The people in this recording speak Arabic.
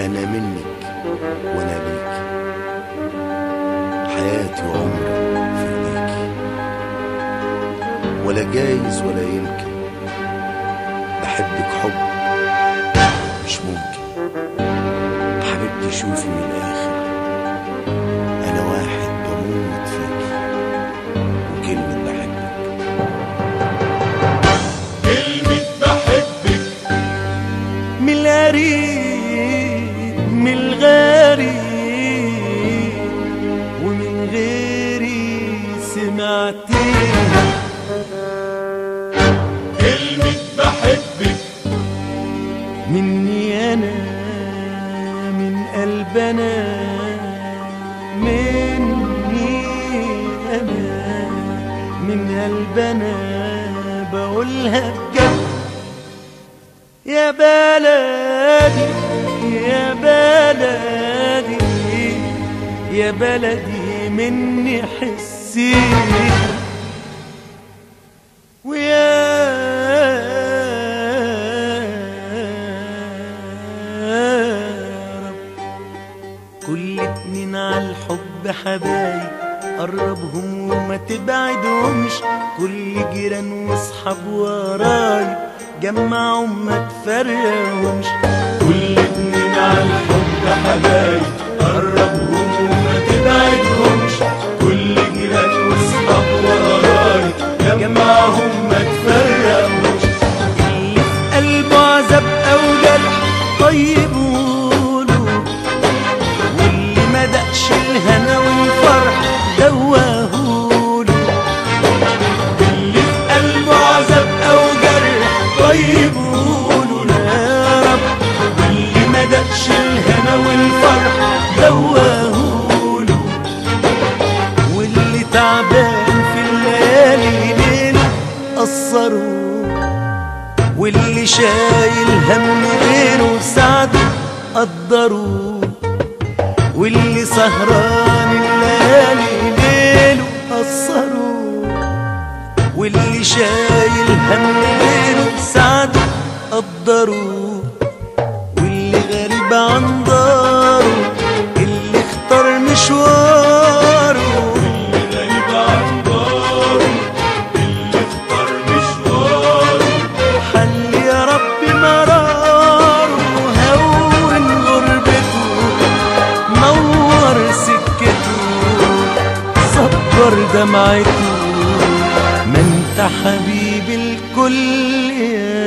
أنا منك وأنا ليك. حياتي وعمري في إيديك. ولا جايز ولا يمكن بحبك حب مش ممكن. حبيبتي شوفي من الآخر. أنا من قلبنا مني أنا من قلبنا بقولها بجد. يا بلدي يا بلدي يا بلدي مني حسيها كل اتنين على الحب حبايب قربهم وما تبعدهمش. كل جيران واصحاب ورايب جمعهم ما تفرقهمش. كل تعبان في الليالي ليله قصروا واللي شايل هم غيره ساعده قدروا واللي سهران الليالي ليله قصروا واللي شايل هم غيره ساعده قدروا واللي غريب عن داره اللي اختار مشواره تنهار دمعتي ما أنت حبيب الكل يا